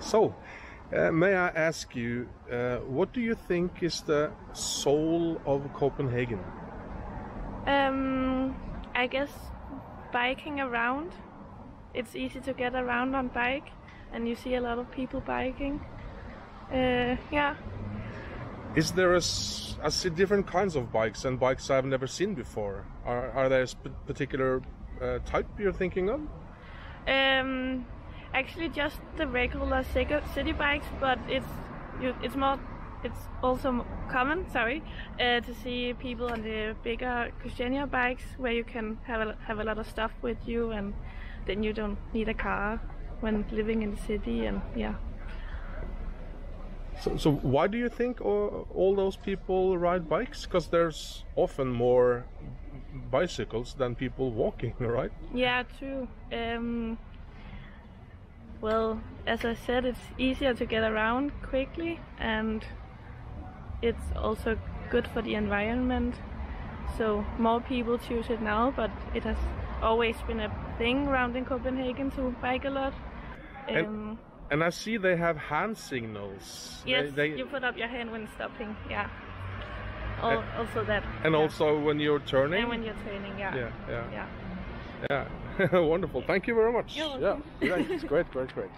So, uh, may I ask you, uh, what do you think is the soul of Copenhagen? Um, I guess biking around. It's easy to get around on bike, and you see a lot of people biking. Uh, yeah. Is there a, s- I see different kinds of bikes and bikes I've never seen before? Are, are there a sp- particular uh, type you're thinking of? Um, actually, just the regular city bikes, but it's you, it's more. It's also common, sorry, uh, to see people on the bigger Christiania bikes where you can have a, have a lot of stuff with you, and then you don't need a car when living in the city, and yeah. So, so why do you think all, all those people ride bikes? Because there's often more bicycles than people walking, right? Yeah, true. Um, well, as I said, it's easier to get around quickly, and it's also good for the environment. So more people choose it now, but it has always been a thing around in Copenhagen to bike a lot. And- Um, And I see they have hand signals. Yes, they- you put up your hand when stopping. Yeah. Al- also that. and yeah. also when you're turning. and when you're turning. Yeah. yeah, yeah, Yeah. Yeah. Wonderful. Thank you very much. You're yeah, great, great, great.